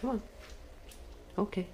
Come on. Okay.